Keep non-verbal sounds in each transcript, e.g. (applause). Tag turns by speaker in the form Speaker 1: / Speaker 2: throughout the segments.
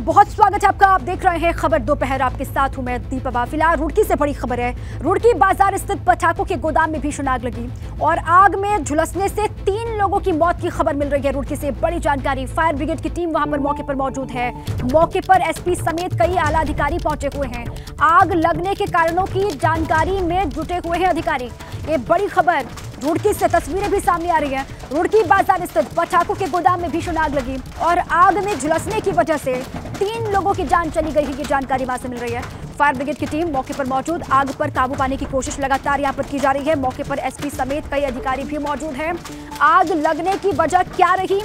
Speaker 1: बहुत स्वागत है आपका। आप देख रहे हैं खबर दोपहर। आपके साथ हूँ मैं दीपा फ़िलहाल रुड़की से बड़ी खबर है। रुड़की बाज़ार स्थित पटाखों के गोदाम में भीषण आग लगी और आग में झुलसने से तीन लोगों की मौत की खबर मिल रही है रुड़की से। बड़ी जानकारी। फायर ब्रिगेड की टीम वहाँ पर मौके पर मौजूद है। मौके पर एसपी समेत कई आला अधिकारी पहुँचे हुए हैं। आग लगने के कारणों की जानकारी में जुटे हुए हैं अधिकारी। ये बड़ी खबर रुड़की से। तस्वीरें भी सामने आ रही है। रुड़की बाज़ार स्थित पटाखों के गोदाम में भीषण आग लगी और आग में झुलसने की वजह से तीन लोगों की जान चली गई है, ये जानकारी वहाँ से मिल रही है। फायर ब्रिगेड की टीम मौके पर मौजूद, आग पर काबू पाने की कोशिश लगातार यहाँ पर की जा रही है। मौके पर एसपी समेत कई अधिकारी भी मौजूद हैं। आग लगने की वजह क्या रही?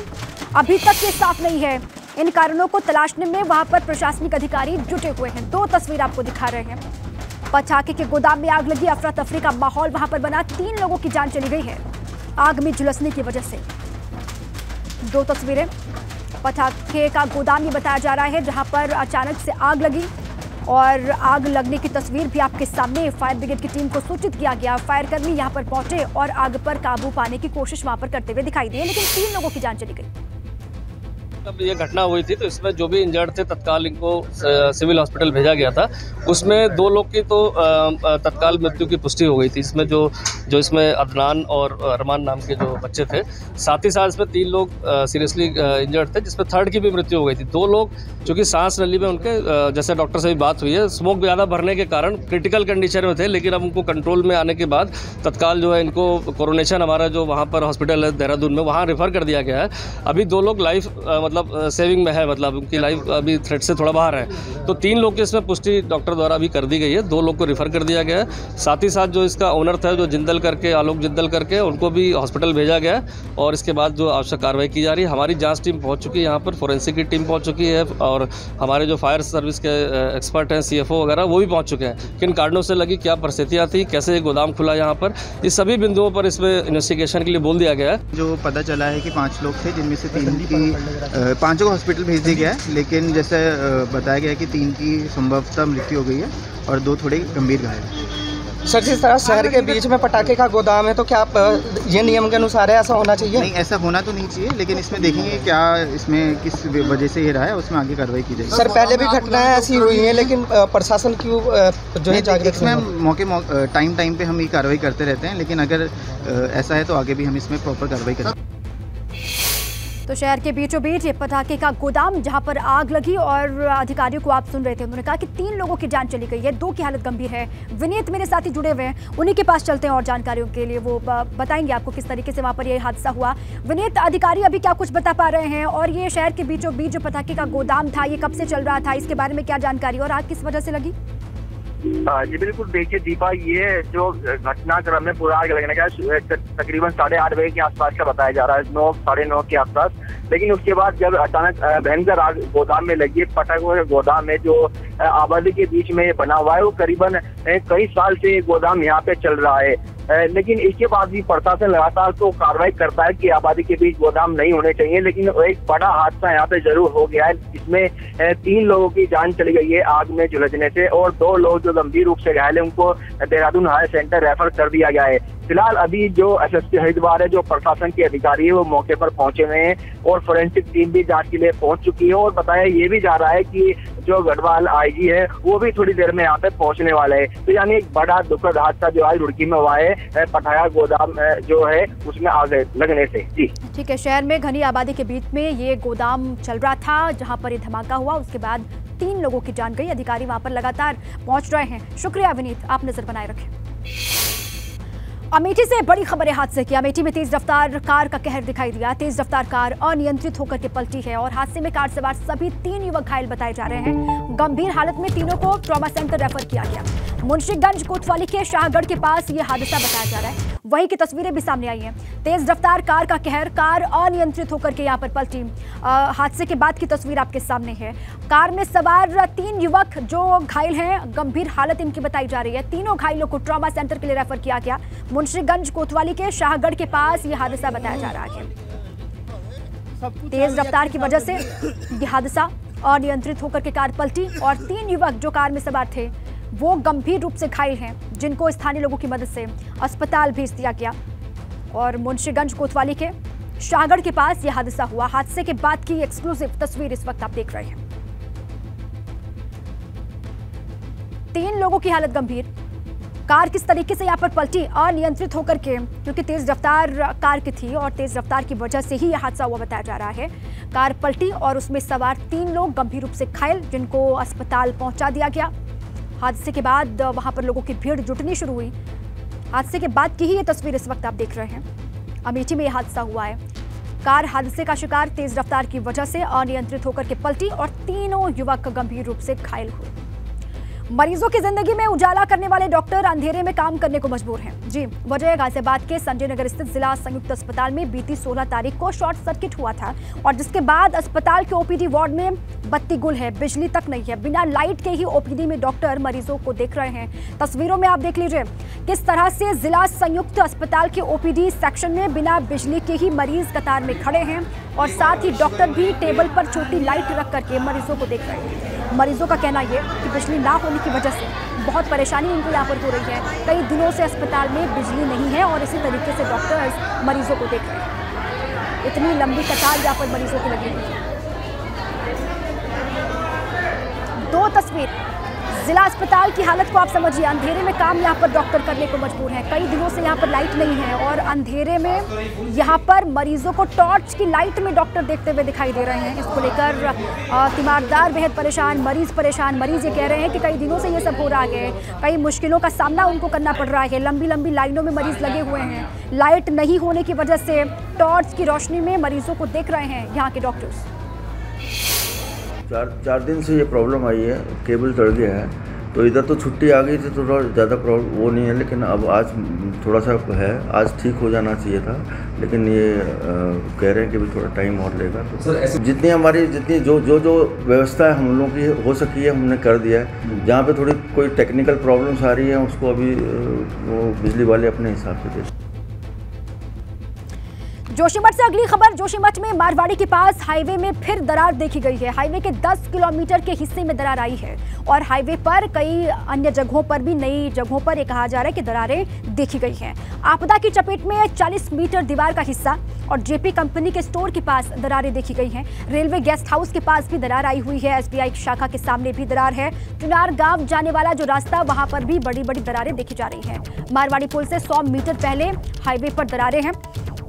Speaker 1: अभी तक ये साफ़ नहीं है। इन कारणों को तलाशने में वहाँ पर प्रशासनिक अधिकारी जुटे हुए हैं। दो तस्वीर आपको दिखा रहे हैं। पटाखे के गोदाम में आग लगी अफरा तफरी का माहौल वहाँ पर बना। तीन लोगों की जान चली गई है। आग में झुलसने की वजह से। दो तस्वीरें। पटाखे का गोदाम भी बताया जा रहा है, जहाँ पर अचानक से आग लगी और आग लगने की तस्वीर भी आपके सामने। फायर ब्रिगेड की टीम को सूचित किया गया। फायर कर्मी यहाँ पर पहुँचे और आग पर काबू पाने की कोशिश वहाँ पर करते हुए दिखाई दिए, लेकिन तीन लोगों की जान चली गई।
Speaker 2: जब ये घटना हुई थी तो इसमें जो भी इंजर्ड थे, तत्काल इनको सिविल हॉस्पिटल भेजा गया था। उसमें दो लोग की तो तत्काल मृत्यु की पुष्टि हो गई थी। इसमें जो जो इसमें अदनान और अरमान नाम के जो बच्चे थे, साथ ही साथ इसमें तीन लोग सीरियसली इंजर्ड थे, जिसमें थर्ड की भी मृत्यु हो गई थी। दो लोग, चूँकि सांस नली में उनके जैसे डॉक्टर से भी बात हुई है स्मोक ज़्यादा भरने के कारण क्रिटिकल कंडीशन में थे, लेकिन अब उनको कंट्रोल में आने के बाद तत्काल जो है इनको कोरोनेशन हमारा जो वहाँ पर हॉस्पिटल है, देहरादून में, वहाँ रेफ़र कर दिया गया है। अभी दो लोग लाइफ मतलब सेविंग में है मतलब उनकी लाइफ अभी थ्रेड से थोड़ा बाहर है। तो तीन लोग की इसमें पुष्टि डॉक्टर द्वारा अभी कर दी गई है। दो लोग को रिफ़र कर दिया गया है। साथ ही साथ जो इसका ओनर था जो जिंदल करके आलोक जिंदल करके उनको भी हॉस्पिटल भेजा गया है। और इसके बाद जो आवश्यक कार्रवाई की जा रही है हमारी जाँच टीम पहुँच चुकी है यहाँ पर। फोरेंसिक की टीम पहुँच चुकी है और हमारे जो फायर सर्विस के एक्सपर्ट हैं सीएफओ वगैरह वो भी पहुँच चुके हैं। किन कारणों से लगी क्या परिस्थितियाँ थी कैसे गोदाम खुला यहाँ पर इस सभी बिंदुओं पर इसमें इन्वेस्टिगेशन के लिए बोल दिया गया है।
Speaker 3: जो पता चला है कि पाँच लोग थे जिनमें से तीन की पाँचों को हॉस्पिटल भेज दिया गया है लेकिन जैसे बताया गया कि तीन की संभवतः मृत्यु हो गई है और दो थोड़े गंभीर घायल हैं।
Speaker 4: सर जिस तरह शहर के बीच में पटाखे का गोदाम है तो क्या आप ये नियम के अनुसार है ऐसा होना चाहिए?
Speaker 3: नहीं ऐसा होना तो नहीं चाहिए लेकिन इसमें देखेंगे क्या इसमें किस वजह से ये रहा है उसमें आगे कार्रवाई की जाएगी।
Speaker 4: सर पहले भी घटनाएँ ऐसी हुई हैं लेकिन प्रशासन क्यों जो है जागरूक
Speaker 3: इसमें मौके टाइम टाइम पे हम ये कार्रवाई करते रहते हैं लेकिन अगर ऐसा है तो आगे भी हम इसमें प्रॉपर कार्रवाई करें
Speaker 1: तो शहर के बीचों बीच ये पटाखे का गोदाम जहाँ पर आग लगी और अधिकारियों को आप सुन रहे थे। उन्होंने कहा कि तीन लोगों की जान चली गई है। दो की हालत गंभीर है। विनीत मेरे साथी जुड़े हुए हैं। उन्हीं के पास चलते हैं और जानकारियों के लिए वो बताएँगे आपको किस तरीके से वहाँ पर ये हादसा हुआ। विनीत, अधिकारी अभी क्या कुछ बता पा रहे हैं? और ये शहर के बीचों बीच जो पटाखे का गोदाम था, ये कब से चल रहा था? इसके बारे में क्या जानकारी और आग किस वजह से लगी?
Speaker 5: जी, बिल्कुल। देखिए दीपा, ये जो घटनाक्रम है, पूरा आग लगने का तकरीबन साढ़े आठ बजे के आसपास का बताया जा रहा है, नौ, साढ़े नौ के आसपास। लेकिन उसके बाद जब अचानक भयंकर आग गोदाम में लगी पटाखों के गोदाम में जो आबादी के बीच में बना हुआ है। वो करीबन कई साल से गोदाम यहाँ पे चल रहा है। लेकिन इसके बाद भी प्रशासन लगातार तो कार्रवाई करता है कि आबादी के बीच गोदाम नहीं होने चाहिए, लेकिन एक बड़ा हादसा यहाँ पे ज़रूर हो गया है, जिसमें तीन लोगों की जान चली गई है आग में झुलझने से और दो लोग जो गंभीर रूप से घायल है, उनको देहरादून हायर सेंटर रेफर कर दिया गया है। फ़िलहाल अभी जो एस एस पी हरिद्वार है, जो प्रशासन के अधिकारी है, वो मौके पर पहुँचे हुए हैं और फोरेंसिक टीम भी जाँच के लिए पहुँच चुकी है और बताया ये भी जा रहा है कि जो गढ़वाल आईजी है, वो भी थोड़ी देर में यहाँ पे पहुँचने वाले हैं। तो यानी एक बड़ा दुखद हादसा जो आज रुड़की में हुआ है पठाया गोदाम जो है, उसमें आग लगने से। जी।
Speaker 1: ठीक है, शहर में घनी आबादी के बीच में ये गोदाम चल रहा था, जहाँ पर ये धमाका हुआ। उसके बाद तीन लोगों की जान गई। अधिकारी वहाँ पर लगातार पहुँच रहे हैं। शुक्रिया विनीत आप नज़र बनाए रखें। अमेठी से बड़ी खबर है हादसे की। अमेठी में तेज रफ्तार कार का कहर दिखाई दिया। तेज रफ्तार कार अनियंत्रित होकर के पलटी है और हादसे में कार सवार सभी तीन युवक घायल बताए जा रहे हैं। गंभीर हालत में तीनों को ट्रॉमा सेंटर रेफर किया गया। मुंशीगंज कोतवाली के शाहगढ़ के पास ये हादसा बताया जा रहा है। वहीं की तस्वीरें भी सामने आई हैं। तेज रफ्तार कार का कहर, कार अनियंत्रित होकर के यहाँ पर पलटी। हादसे के बाद की तस्वीर आपके सामने है। कार में सवार तीन युवक जो घायल हैं, गंभीर हालत इनकी बताई जा रही है। तीनों घायलों को ट्रॉमा सेंटर के लिए रेफर किया गया। मुंशीगंज कोतवाली के शाहगढ़ के पास ये हादसा बताया जा रहा है। तेज रफ्तार की वजह से ये हादसा अनियंत्रित होकर के कार पलटी और तीन युवक जो कार में सवार थे वो गंभीर रूप से घायल हैं, जिनको स्थानीय लोगों की मदद से अस्पताल भेज दिया गया। और मुंशीगंज कोतवाली के शाहगढ़ के पास यह हादसा हुआ। हादसे के बाद की एक्सक्लूसिव तस्वीर इस वक्त आप देख रहे हैं। तीन लोगों की हालत गंभीर। कार किस तरीके से यहाँ पर पलटी? अनियंत्रित होकर के, क्योंकि तेज रफ्तार कार की थी और तेज रफ्तार की वजह से ही यह हादसा हुआ बताया जा रहा है। कार पलटी और उसमें सवार तीन लोग गंभीर रूप से घायल, जिनको अस्पताल पहुँचा दिया गया। हादसे के बाद वहाँ पर लोगों की भीड़ जुटनी शुरू हुई। हादसे के बाद की ही ये तस्वीर इस वक्त आप देख रहे हैं। अमेठी में यह हादसा हुआ है। कार हादसे का शिकार तेज रफ्तार की वजह से अनियंत्रित होकर के पलटी और तीनों युवक गंभीर रूप से घायल हुए। मरीजों की ज़िंदगी में उजाला करने वाले डॉक्टर अंधेरे में काम करने को मजबूर हैं। जी, वजह गाजियाबाद के संजय नगर स्थित जिला संयुक्त अस्पताल में बीती 16 तारीख को शॉर्ट सर्किट हुआ था और जिसके बाद अस्पताल के ओपीडी वार्ड में बत्ती गुल है, बिजली तक नहीं है। बिना लाइट के ही ओपीडी में डॉक्टर मरीजों को देख रहे हैं। तस्वीरों में आप देख लीजिए किस तरह से जिला संयुक्त अस्पताल के ओपीडी सेक्शन में बिना बिजली के ही मरीज़ कतार में खड़े हैं। और साथ ही डॉक्टर भी टेबल पर छोटी लाइट रख करके मरीजों को देख रहे हैं। मरीजों का कहना ये कि बिजली ना होने की वजह से बहुत परेशानी इनको यहाँ पर हो रही है। कई दिनों से अस्पताल में बिजली नहीं है और इसी तरीके से डॉक्टर्स मरीजों को देख रहे हैं। इतनी लंबी कतार यहाँ पर मरीजों की लगी हुई है। दो तस्वीर जिला अस्पताल की हालत को आप समझिए, अंधेरे में काम यहाँ पर डॉक्टर करने को मजबूर हैं। कई दिनों से यहाँ पर लाइट नहीं है और अंधेरे में यहाँ पर मरीजों को टॉर्च की लाइट में डॉक्टर देखते हुए दिखाई दे रहे हैं। इसको लेकर तीमारदार बेहद परेशान, मरीज़ परेशान, मरीज़ ये कह रहे हैं कि कई दिनों से ये सब हो रहा है। कई मुश्किलों का सामना उनको करना पड़ रहा है। लंबी लंबी लाइनों में मरीज़ लगे हुए हैं। लाइट नहीं होने की वजह से टॉर्च की रोशनी में मरीजों को देख रहे हैं यहाँ के डॉक्टर्स।
Speaker 6: चार चार दिन से ये प्रॉब्लम आई है केबल चढ़ गया है। तो इधर तो छुट्टी आ गई थी तो थोड़ा ज़्यादा प्रॉब्लम वो नहीं है लेकिन अब आज थोड़ा सा है आज ठीक हो जाना चाहिए था। लेकिन ये आ, कह रहे हैं कि भी थोड़ा टाइम और लेगा। तो सर ऐसे जितनी हमारी जितनी जो जो जो व्यवस्था है हम लोगों की हो सकी है हमने कर दिया है। जहाँ पे थोड़ी कोई टेक्निकल प्रॉब्लम्स आ रही है उसको अभी वो बिजली वाले अपने हिसाब से दे
Speaker 1: जोशीमठ से अगली खबर जोशीमठ में मारवाड़ी के पास हाईवे में फिर दरार देखी गई है। हाईवे के 10 किलोमीटर के हिस्से में दरार आई है और हाईवे पर कई अन्य जगहों पर भी, नई जगहों पर यह कहा जा रहा है कि दरारें देखी गई हैं। आपदा की चपेट में 40 मीटर दीवार का हिस्सा और जेपी कंपनी के स्टोर के पास दरारें देखी गई हैं। रेलवे गेस्ट हाउस के पास भी दरार आई हुई है। एसबीआई शाखा के सामने भी दरार है। चुनार गाँव जाने वाला जो रास्ता, वहाँ पर भी बड़ी बड़ी दरारें देखी जा रही है। मारवाड़ी पुल से सौ मीटर पहले हाईवे पर दरारें हैं।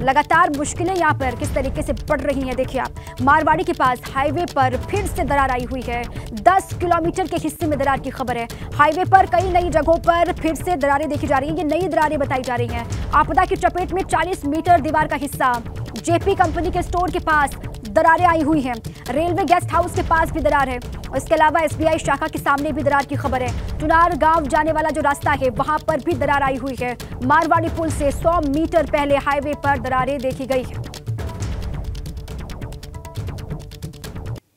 Speaker 1: लगातार मुश्किलें यहाँ पर किस तरीके से बढ़ रही हैं, देखिए आप। मारवाड़ी के पास हाईवे पर फिर से दरार आई हुई है। 10 किलोमीटर के हिस्से में दरार की खबर है। हाईवे पर कई नई जगहों पर फिर से दरारें देखी जा रही हैं। ये नई दरारें बताई जा रही हैं। आपदा की चपेट में 40 मीटर दीवार का हिस्सा। जेपी कंपनी के स्टोर के पास दरारें आई हुई हैं। रेलवे गेस्ट हाउस के पास भी दरार है। और इसके अलावा एसबीआई शाखा के सामने भी दरार की खबर है। चुनार गाँव जाने वाला जो रास्ता है, वहाँ पर भी दरार आई हुई है। मारवाड़ी पुल से 100 मीटर पहले हाईवे पर दरारें देखी गई है।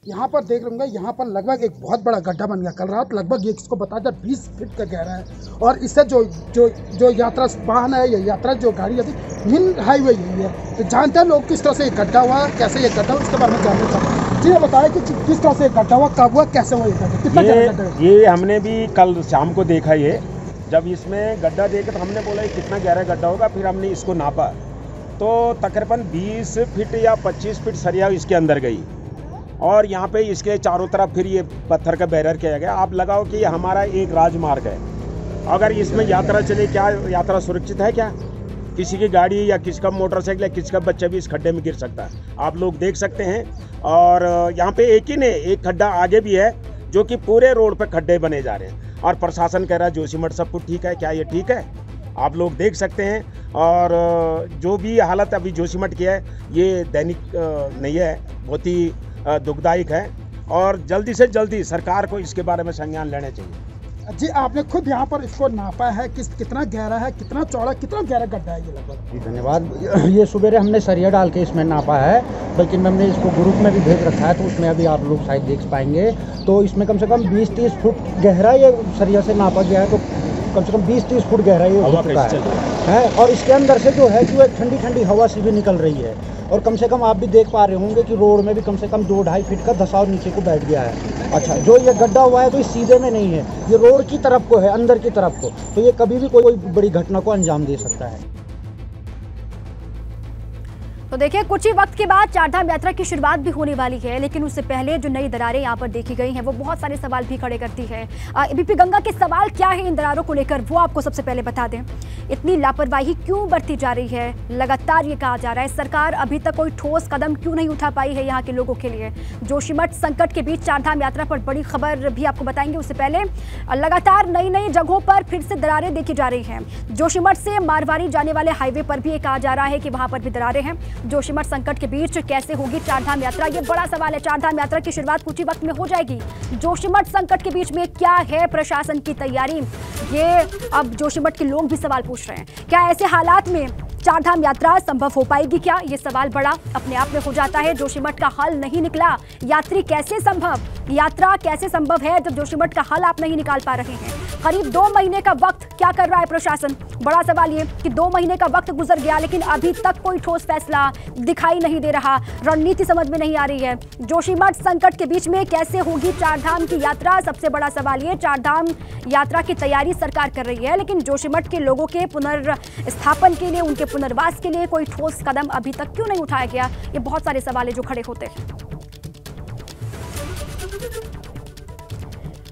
Speaker 7: यहाँ पर देख लूँगा यहाँ पर लगभग एक बहुत बड़ा गड्ढा बन गया कल रात लगभग ये इसको बता था बीस फीट का गहरा है। और इससे जो जो जो यात्रा वाहन है या यात्रा जो गाड़ी जाती मेन हाईवे यही है। तो जानते हैं लोग किस तरह से ये गड्ढा हुआ कैसे ये गड्ढा इसके बारे में जानना चाहते हैं। जी बताया कि किस तरह से गड्ढा हुआ कब हुआ कैसे हुआ ये गड्ढा कितना
Speaker 8: ये, ये हमने भी कल शाम को देखा ये जब इसमें गड्ढा देखे तो हमने बोला कितना गहरा गड्ढा होगा फिर हमने इसको नापा। तो तकरीबन 20 फीट या 25 फीट सरिया इसके अंदर गई। और यहाँ पे इसके चारों तरफ़ फिर ये पत्थर का बैरियर किया गया। आप लगाओ कि हमारा एक राजमार्ग है। अगर इसमें यात्रा चले, क्या यात्रा सुरक्षित है क्या? किसी की गाड़ी या किसी का मोटरसाइकिल या किसी का बच्चा भी इस खड्डे में गिर सकता है। आप लोग देख सकते हैं। और यहाँ पे एक ही नहीं, एक खड्डा आगे भी है, जो कि पूरे रोड पर खड्डे बने जा रहे हैं। और प्रशासन कह रहा है जोशीमठ सब कुछ ठीक है, क्या ये ठीक है? आप लोग देख सकते हैं। और जो भी हालत अभी जोशीमठ की है, ये दैनिक नहीं है, बहुत ही दुखदायक है और जल्दी से जल्दी सरकार को इसके बारे में संज्ञान लेने चाहिए।
Speaker 7: जी आपने खुद यहाँ पर इसको नापा है किस कितना गहरा है कितना चौड़ा कितना गहरा गड्ढा है ये लगभग?
Speaker 9: जी धन्यवाद। (clears throat) ये सवेरे हमने सरिया डाल के इसमें नापा है बल्कि हमने इसको ग्रुप में भी भेज रखा है तो उसमें अभी आप लोग शायद देख पाएँगे। तो इसमें कम से कम 20-30 फुट गहरा ये सरिया से नापा गया है तो कम से कम 20-30 फुट गहरा ये हो चुका है, है और इसके अंदर से जो है कि वह ठंडी ठंडी हवा सी भी निकल रही है। और कम से कम आप भी देख पा रहे होंगे कि रोड में भी कम से कम दो, ढाई फीट का धसाव नीचे को बैठ गया है। अच्छा जो ये गड्ढा हुआ है तो ये सीधे में नहीं है, ये रोड की तरफ़ को है, अंदर की तरफ़ को। तो ये कभी भी कोई बड़ी घटना को अंजाम दे सकता है।
Speaker 1: तो देखिए, कुछ ही वक्त के बाद चारधाम यात्रा की शुरुआत भी होने वाली है, लेकिन उससे पहले जो नई दरारें यहाँ पर देखी गई हैं, वो बहुत सारे सवाल भी खड़े करती है। एबीपी गंगा के सवाल क्या है इन दरारों को लेकर, वो आपको सबसे पहले बता दें। इतनी लापरवाही क्यों बढ़ती जा रही है? लगातार ये कहा जा रहा है, सरकार अभी तक कोई ठोस कदम क्यों नहीं उठा पाई है यहाँ के लोगों के लिए? जोशीमठ संकट के बीच चारधाम यात्रा पर बड़ी खबर भी आपको बताएँगे। उससे पहले लगातार नई नई जगहों पर फिर से दरारें देखी जा रही हैं। जोशीमठ से मारवाड़ी जाने वाले हाईवे पर भी ये कहा जा रहा है कि वहाँ पर भी दरारें हैं। जोशीमठ संकट के बीच कैसे होगी चारधाम यात्रा? ये बड़ा सवाल है। चारधाम यात्रा की शुरुआत कुछ ही वक्त में हो जाएगी। जोशीमठ संकट के बीच में क्या है प्रशासन की तैयारी? ये अब जोशीमठ के लोग भी सवाल पूछ रहे हैं। क्या ऐसे हालात में चारधाम यात्रा संभव हो पाएगी क्या? ये सवाल बड़ा अपने आप में हो जाता है। जोशीमठ का हल नहीं निकला। यात्री कैसे संभव? यात्रा कैसे संभव है जब जोशीमठ का हल आप नहीं निकाल पा रहे हैं? करीब दो महीने का वक्त क्या कर रहा है प्रशासन? बड़ा सवाल ये कि दो महीने का वक्त गुजर गया, लेकिन अभी तक कोई ठोस फैसला दिखाई नहीं दे रहा। रणनीति समझ में नहीं आ रही है। जोशीमठ संकट के बीच में कैसे होगी चारधाम की यात्रा? सबसे बड़ा सवाल ये, चारधाम यात्रा की तैयारी सरकार कर रही है, लेकिन जोशीमठ के लोगों के पुनर्स्थापन के लिए, उनके पुनर्वास के लिए कोई ठोस कदम अभी तक क्यों नहीं उठाया गया? ये बहुत सारे सवाल है जो खड़े होते हैं।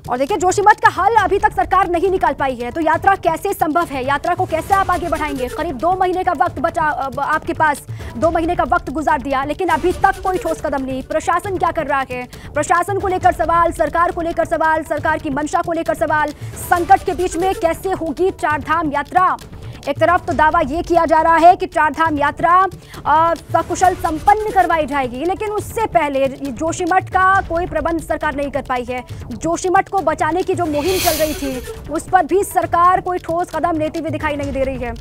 Speaker 1: और देखिए जोशीमठ का हल अभी तक सरकार नहीं निकाल पाई है। तो यात्रा कैसे संभव है? यात्रा को कैसे आप आगे बढ़ाएँगे? करीब दो महीने का वक्त बचा आपके पास दो महीने का वक्त गुजार दिया, लेकिन अभी तक कोई ठोस कदम नहीं। प्रशासन क्या कर रहा है? प्रशासन को लेकर सवाल, सरकार को लेकर सवाल, सरकार की मंशा को लेकर सवाल। संकट के बीच में कैसे होगी चारधाम यात्रा? एक तरफ़ तो दावा यह किया जा रहा है कि चारधाम यात्रा सकुशल संपन्न करवाई जाएगी, लेकिन उससे पहले जोशीमठ का कोई प्रबंध सरकार नहीं कर पाई है। जोशीमठ को बचाने की जो मुहिम चल रही थी, उस पर भी सरकार कोई ठोस कदम लेती हुई दिखाई नहीं दे रही है।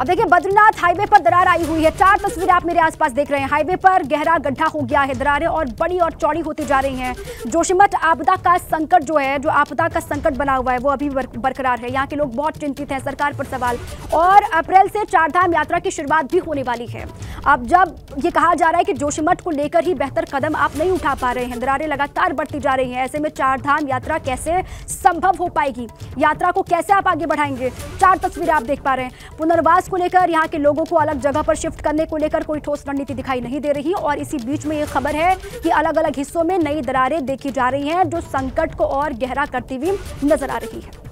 Speaker 1: अब देखिए, बद्रीनाथ हाईवे पर दरार आई हुई है। चार तस्वीरें आप मेरे आसपास देख रहे हैं। हाईवे पर गहरा गड्ढा हो गया है। दरारें और बड़ी और चौड़ी होती जा रही हैं। जोशीमठ आपदा का संकट जो है, जो आपदा का संकट बना हुआ है, वो अभी बरकरार है। यहाँ के लोग बहुत चिंतित हैं, सरकार पर सवाल। और अप्रैल से चारधाम यात्रा की शुरुआत भी होने वाली है। अब जब ये कहा जा रहा है कि जोशीमठ को लेकर ही बेहतर कदम आप नहीं उठा पा रहे हैं। दरारें लगातार बढ़ती जा रही हैं। ऐसे में चारधाम यात्रा कैसे संभव हो पाएगी? यात्रा को कैसे आप आगे बढ़ाएँगे? चार तस्वीरें आप देख पा रहे हैं। पुनर्वास विकास को लेकर यहाँ के लोगों को अलग जगह पर शिफ्ट करने को लेकर कोई ठोस रणनीति दिखाई नहीं दे रही और इसी बीच में ये खबर है कि अलग अलग हिस्सों में नई दरारें देखी जा रही हैं जो संकट को और गहरा करती हुई नज़र आ रही है।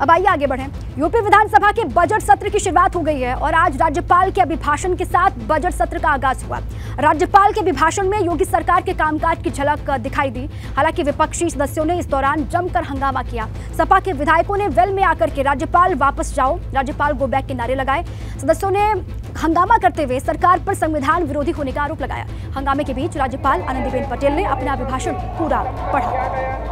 Speaker 1: अब आइए आगे बढ़ें। यूपी विधानसभा के बजट सत्र की शुरुआत हो गई है और आज राज्यपाल के अभिभाषण के साथ बजट सत्र का आगाज़ हुआ। राज्यपाल के अभिभाषण में योगी सरकार के कामकाज की झलक दिखाई दी। हालाँकि विपक्षी सदस्यों ने इस दौरान जमकर हंगामा किया। सपा के विधायकों ने वेल में आकर के राज्यपाल वापस जाओ, राज्यपाल गो बैक के नारे लगाए। सदस्यों ने हंगामा करते हुए सरकार पर संविधान विरोधी होने का आरोप लगाया। हंगामे के बीच राज्यपाल आनंदीबेन पटेल ने अपना अभिभाषण पूरा पढ़ा।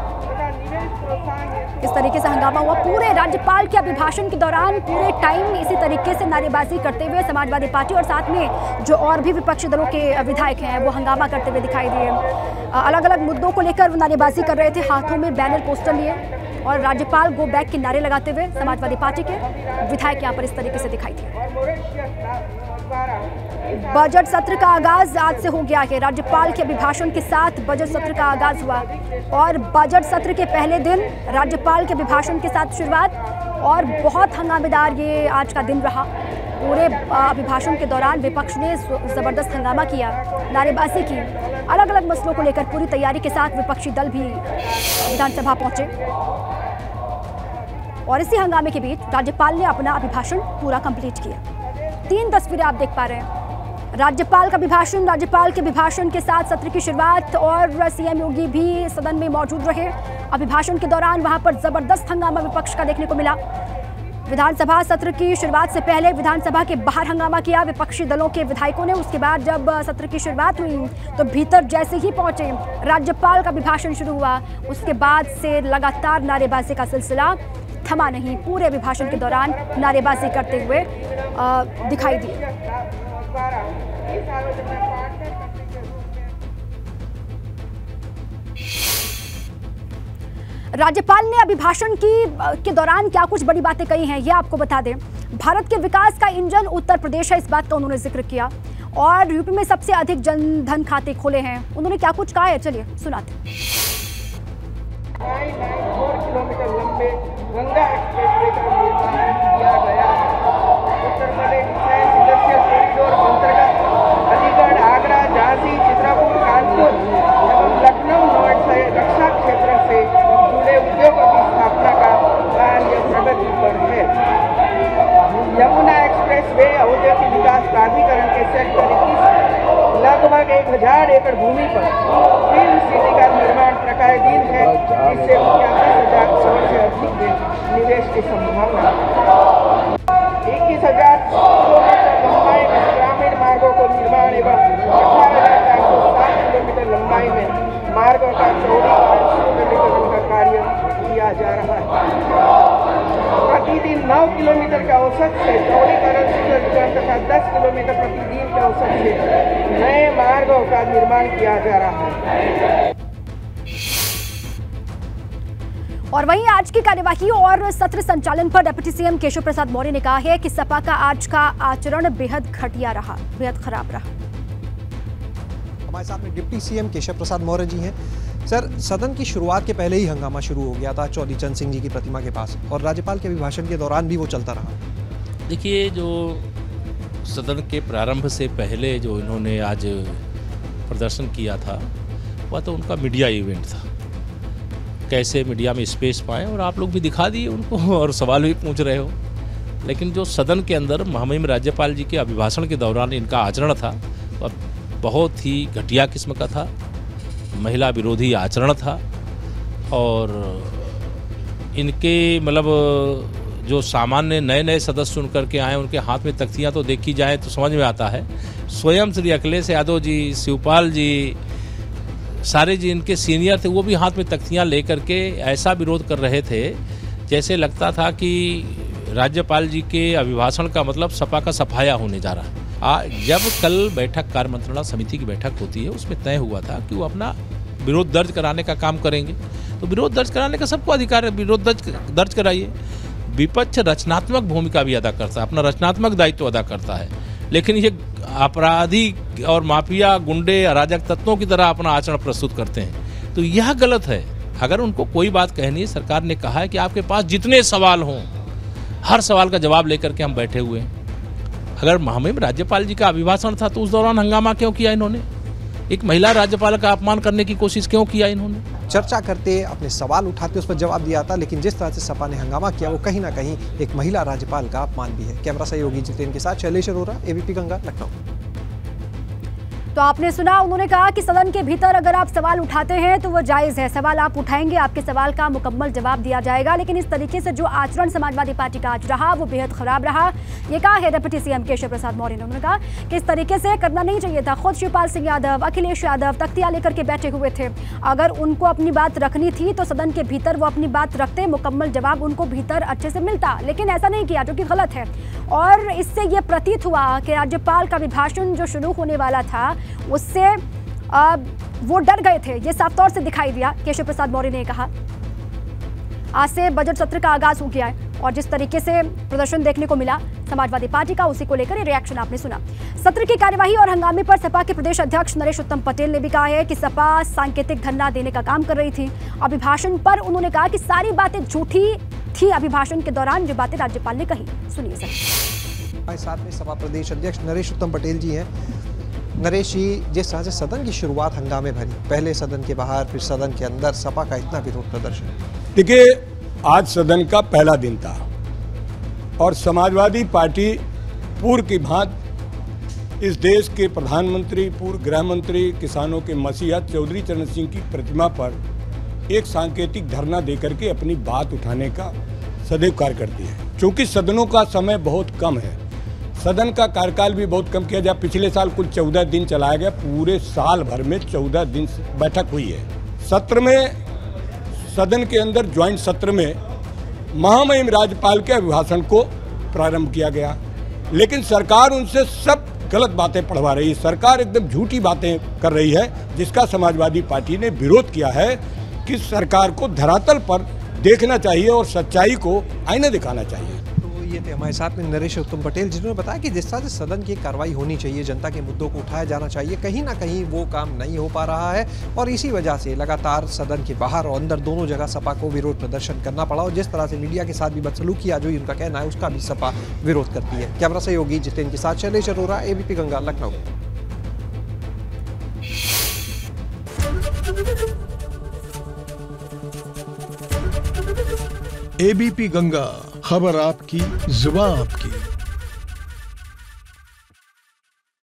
Speaker 1: इस तरीके से हंगामा हुआ। पूरे राज्यपाल के अभिभाषण के दौरान पूरे टाइम इसी तरीके से नारेबाजी करते हुए समाजवादी पार्टी और साथ में जो और भी विपक्षी दलों के विधायक हैं, वो हंगामा करते हुए दिखाई दिए। अलग अलग मुद्दों को लेकर नारेबाजी कर रहे थे, हाथों में बैनर पोस्टर लिए और राज्यपाल गो बैक के नारे लगाते हुए समाजवादी पार्टी के विधायक यहाँ पर इस तरीके से दिखाई दिए। बजट सत्र का आगाज़ आज से हो गया है। राज्यपाल के अभिभाषण के साथ बजट सत्र का आगाज़ हुआ और बजट सत्र के पहले दिन राज्यपाल के अभिभाषण के साथ शुरुआत और बहुत हंगामेदार ये आज का दिन रहा। पूरे अभिभाषण के दौरान विपक्ष ने ज़बरदस्त हंगामा किया, नारेबाजी की। अलग अलग मसलों को लेकर पूरी तैयारी के साथ विपक्षी दल भी विधानसभा पहुँचे। और इसी हंगामे के बीच राज्यपाल ने अपना अभिभाषण पूरा कंप्लीट किया। तीन तस्वीरें आप देख पा रहे हैं। राज्यपाल का अभिभाषण, राज्यपाल के अभिभाषण के साथ सत्र की शुरुआत और सीएम योगी भी सदन में मौजूद रहे। अभिभाषण के दौरान वहाँ पर ज़बरदस्त हंगामा विपक्ष का देखने को मिला। विधानसभा सत्र की शुरुआत से पहले विधानसभा के बाहर हंगामा किया। विपक्षी दलों के विधायकों ने उसके बाद जब सत्र की शुरुआत हुई तो भीतर जैसे ही पहुँचे, राज्यपाल का अभिभाषण शुरू हुआ। उसके बाद से लगातार नारेबाजी का सिलसिला थमा नहीं, पूरे अभिभाषण के दौरान नारेबाजी करते हुए दिखाई दी राज्यपाल ने अभिभाषण की के दौरान क्या कुछ बड़ी बातें कही हैं, ये आपको बता दें। भारत के विकास का इंजन उत्तर प्रदेश है, इस बात का उन्होंने ज़िक्र किया। और यूपी में सबसे अधिक जनधन खाते खोले हैं। उन्होंने क्या कुछ कहा है? चलिए, सुनाते
Speaker 10: गंगा एक्सप्रेसवे का निर्माण किया गया।
Speaker 4: उत्तर
Speaker 7: प्रदेश में सदस्य कॉरिडोर अंतर्गत अलीगढ़, आगरा, झांसी, चित्रापुर, कानपुर एवं लखनऊ नोएड रक्षा क्षेत्र से जुड़े उद्योगों की स्थापना का कार्य प्रगति पर है। यमुना एक्सप्रेस वे औद्योगिक विकास प्राधिकरण के सेक्टर इक्कीस, लगभग एक
Speaker 4: हज़ार एकड़ भूमि पर फ़िल्म सिटी का प्रकाराधीन है जिससे उनके हज़ार करोड़ से अधिक निवेश की संभावना। इक्कीस हज़ार किलोमीटर लंबाई में ग्रामीण मार्गों को निर्माण एवं अठारह हज़ार चार सौ सात किलोमीटर लंबाई में मार्गों का चौड़ीकरण सुदृढ़ीकरण का कार्य किया जा रहा है। प्रतिदिन नौ किलोमीटर के औसत से चौड़ीकरण सुदृढ़ीकरण तथा दस किलोमीटर प्रतिदिन के औसत से नए मार्गों का निर्माण किया जा रहा है।
Speaker 1: और वहीं आज की कार्यवाही और सत्र संचालन पर डिप्टी सीएम केशव प्रसाद मौर्य ने कहा है कि सपा का आज का आचरण बेहद घटिया रहा बेहद खराब रहा।
Speaker 10: हमारे साथ में डिप्टी सीएम केशव प्रसाद मौर्य जी हैं। सर सदन की शुरुआत के पहले ही हंगामा शुरू हो गया था चौधरी चंद सिंह जी की प्रतिमा के पास और राज्यपाल के अभिभाषण के दौरान भी वो चलता रहा।
Speaker 11: देखिए जो सदन के प्रारंभ से पहले जो इन्होंने आज प्रदर्शन किया था वह तो उनका मीडिया इवेंट था। कैसे मीडिया में स्पेस पाएँ और आप लोग भी दिखा दिए उनको (laughs) और सवाल भी पूछ रहे हो। लेकिन जो सदन के अंदर महामहिम राज्यपाल जी के अभिभाषण के दौरान इनका आचरण था वह बहुत ही घटिया किस्म का था, महिला विरोधी आचरण था, और इनके मतलब जो सामान्य नए नए सदस्य चुन करके आए, उनके हाथ में तख्तियाँ तो देखी जाए तो समझ में आता है। स्वयं श्री अखिलेश यादव जी, शिवपाल जी सारे जी इनके सीनियर थे वो भी हाथ में तख्तियाँ लेकर के ऐसा विरोध कर रहे थे जैसे लगता था कि राज्यपाल जी के अभिभाषण का मतलब सपा का सफाया होने जा रहा है। आ, जब कल बैठक कार्य मंत्रणा समिति की बैठक होती है उसमें तय हुआ था कि वो अपना विरोध दर्ज कराने का काम करेंगे। तो विरोध दर्ज कराने का सबको अधिकार है विरोध दर्ज दर्ज कराइए। विपक्ष रचनात्मक भूमिका भी अदा करता है अपना रचनात्मक दायित्व अदा करता है। लेकिन ये अपराधी और माफिया, गुंडे, अराजक तत्वों की तरह अपना आचरण प्रस्तुत करते हैं। तो यह गलत है। अगर उनको कोई बात कहनी है, सरकार ने कहा है कि आपके पास जितने सवाल हों, हर सवाल का जवाब लेकर के हम बैठे हुए हैं। अगर महामहिम राज्यपाल जी का अभिभाषण था तो उस दौरान हंगामा क्यों किया इन्होंने? एक महिला राज्यपाल का अपमान करने की कोशिश क्यों किया इन्होंने?
Speaker 10: चर्चा करते, अपने सवाल उठाते, उस पर जवाब दिया था लेकिन जिस तरह से सपा ने हंगामा किया, वो कहीं ना कहीं एक महिला राज्यपाल का अपमान भी है। कैमरा सहयोगी जितेन के साथ शैलेश अरोरा, एबीपी गंगा, लखनऊ।
Speaker 1: तो आपने सुना, उन्होंने कहा कि सदन के भीतर अगर आप सवाल उठाते हैं तो वो जायज़ है। सवाल आप उठाएँगे, आपके सवाल का मुकम्मल जवाब दिया जाएगा। लेकिन इस तरीके से जो आचरण समाजवादी पार्टी का आज रहा, वो बेहद खराब रहा। ये कहा है डिप्टी सीएम केशव प्रसाद मौर्य ने। उन्होंने कहा कि इस तरीके से करना नहीं चाहिए था। खुद शिवपाल सिंह यादव, अखिलेश यादव तख्तियाँ लेकर के बैठे हुए थे। अगर उनको अपनी बात रखनी थी तो सदन के भीतर वो अपनी बात रखते, मुकम्मल जवाब उनको भीतर अच्छे से मिलता। लेकिन ऐसा नहीं किया, जो कि गलत है। और इससे ये प्रतीत हुआ कि राज्यपाल का अभिभाषण जो शुरू होने वाला था उससे आ, वो डर गए थे। ये साफ़ तौर से दिखाई दिया केशव प्रसाद मौर्य ने कहा। आज से बजट सत्र का आगाज़ हो गया है और जिस तरीके से प्रदर्शन देखने को मिला समाजवादी पार्टी का उसी को लेकर रिएक्शन आपने सुना। सत्र की कार्यवाही और हंगामे पर सपा के प्रदेश अध्यक्ष नरेश उत्तम पटेल ने भी कहा है कि सपा सांकेतिक धरना देने का काम कर रही थी। अभिभाषण पर उन्होंने कहा कि सारी बातें झूठी थी। अभिभाषण के दौरान जो बातें राज्यपाल ने कही सुनिए सर।
Speaker 10: हमारे साथ में सपा प्रदेश अध्यक्ष नरेश उत्तम पटेल जी हैं। नरेश जी, जिस तरह से सदन की शुरुआत हंगामे भरी, पहले सदन के बाहर, फिर सदन के अंदर, सपा का इतना विरोध प्रदर्शन।
Speaker 12: देखिए, आज सदन का पहला दिन था और समाजवादी पार्टी पूर्व की भांत इस देश के प्रधानमंत्री पूर्व गृह मंत्री किसानों के मसीहा चौधरी चरण सिंह की प्रतिमा पर एक सांकेतिक धरना देकर के अपनी बात उठाने का सदैव कार्य करती है। क्योंकि सदनों का समय बहुत कम है सदन का कार्यकाल भी बहुत कम किया जाए। पिछले साल कुल चौदह दिन चलाया गया। पूरे साल भर में चौदह दिन बैठक हुई है। सत्र में, सदन के अंदर ज्वाइंट सत्र में महामहिम राज्यपाल के अभिभाषण को प्रारंभ किया गया। लेकिन सरकार उनसे सब गलत बातें पढ़वा रही है। सरकार एकदम झूठी बातें कर रही है, जिसका समाजवादी पार्टी ने विरोध किया है कि सरकार को धरातल पर देखना चाहिए और सच्चाई को आईने दिखाना चाहिए।
Speaker 10: ये थे हमारे साथ में नरेश उत्तम पटेल, जिन्होंने बताया कि जिस तरह से सदन की कार्रवाई होनी चाहिए, जनता के मुद्दों को उठाया जाना चाहिए, कहीं ना कहीं वो काम नहीं हो पा रहा है। और इसी वजह से लगातार सदन के बाहर और अंदर दोनों जगह सपा को विरोध प्रदर्शन करना पड़ा और जिस तरह से मीडिया के साथ भी बदसलूक किया, जो उनका कहना है, उसका भी सपा विरोध करती है। कैमरा सहयोगी जितेन के साथ शैलेश अरोरा, एबीपी गंगा, लखनऊ।
Speaker 13: एबीपी गंगा। खबर आपकी जुबा आपकी।